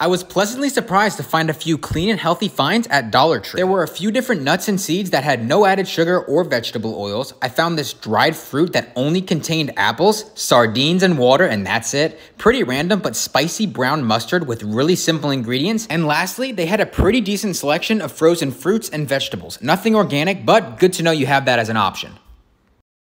I was pleasantly surprised to find a few clean and healthy finds at Dollar Tree. There were a few different nuts and seeds that had no added sugar or vegetable oils. I found this dried fruit that only contained apples, sardines, and water, and that's it. Pretty random, but spicy brown mustard with really simple ingredients. And lastly, they had a pretty decent selection of frozen fruits and vegetables. Nothing organic, but good to know you have that as an option.